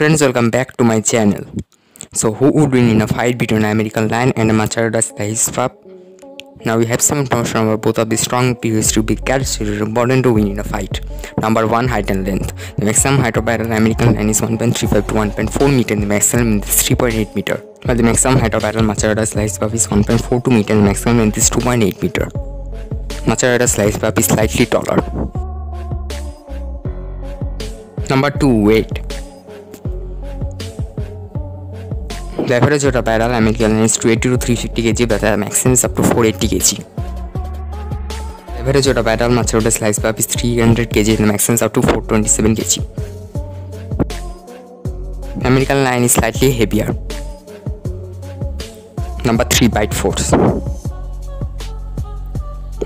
Friends, welcome back to my channel. So, who would win in a fight between an American lion and a Machairodus pup? Now we have some information about both of these strong previously big cats which are important to win in a fight. Number 1 height and length. The maximum height of an American lion is 1.35 to 1.4 meter and the maximum is 3.8 meter. While the maximum height of adult Machairodus slice pup is 1.42 meter and the maximum length is 2.8 meter. Machairodus slice pup is slightly taller. Number 2 weight. The average weight of adult American is 280 to 350 kg, but the maximum is up to 480 kg. The average weight of adult Macharoda slice pup is 300 kg, and the maximum is up to 427 kg. American lion is slightly heavier. Number 3 bite force.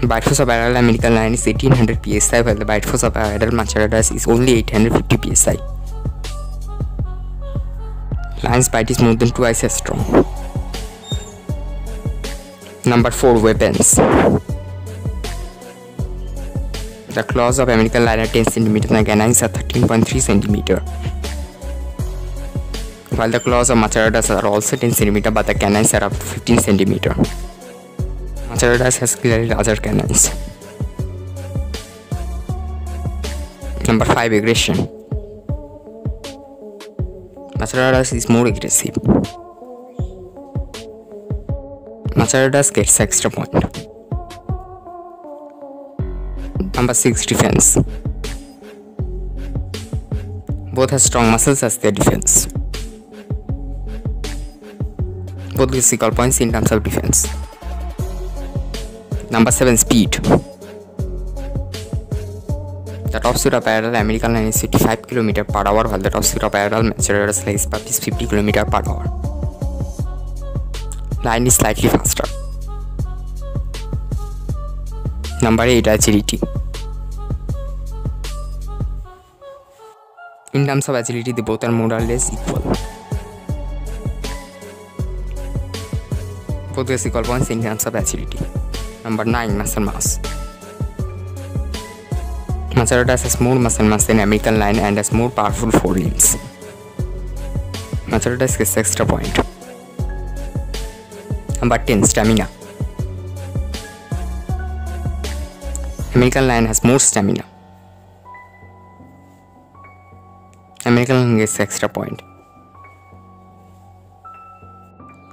Bite force of adult American lion is 1800 psi, while the bite force of adult Macharodas is only 850 psi. Lion's bite is more than twice as strong. Number 4 Weapons The claws of American lion are 10 cm and canines are 13.3 cm. While the claws of Machairodus are also 10 cm but the canines are up to 15 cm. Machairodus has clearly larger canines. Number 5 Aggression Machairodus is more aggressive. Machairodus gets extra point. Number 6 Defense Both have strong muscles as their defense. Both get equal points in terms of defense. Number 7 Speed top speed of parallel American line is 55 km per hour while the top speed of Machairodus slice pup is 50 km per hour. Line is slightly faster. Number 8 Agility In terms of agility, they both are more or less equal. Both get equal points in terms of agility. Number 9 Muscle Mass Machairodus has more muscle mass than American line and has more powerful forelimbs. Machairodus gets extra point. Number 10 Stamina American lion has more stamina. American lion gets extra point.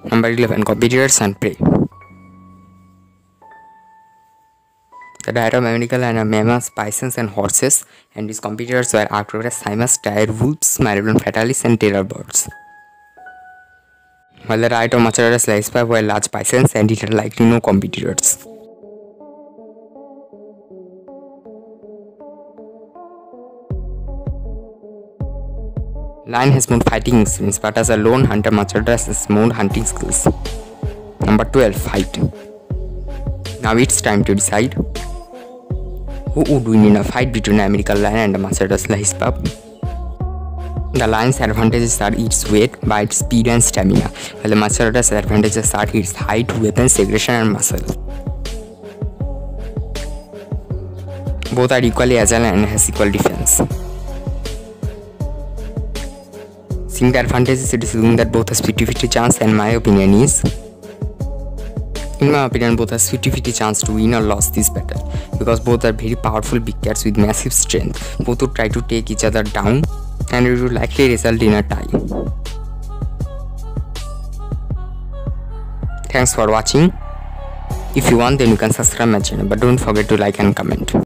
Number 11 Competitors and Prey The American lion mammoths, bisons, and horses, and its competitors were Arctodus, Thymus, dire wolves, Smilodon fatalis, and terror birds. While the slice pup were large bisons, and it had likely no competitors. Lion has more fighting experience, but as a lone hunter, Machairodus has more hunting skills. Number 12 Fight. Now it's time to decide who would win in a fight between an American lion and a Machairodus slice pup. The lion's advantages are its weight, bite, speed and stamina, while the Machairodus advantages are its height, weapons, aggression and muscle. Both are equally agile and has equal defense. Seeing the advantages, it is assumed that both has 50-50 chance and my opinion is in my opinion, both has 50-50 chance to win or lose this battle because both are very powerful big cats with massive strength. Both would try to take each other down and it would likely result in a tie. Thanks for watching. If you want then you can subscribe my channel but don't forget to like and comment.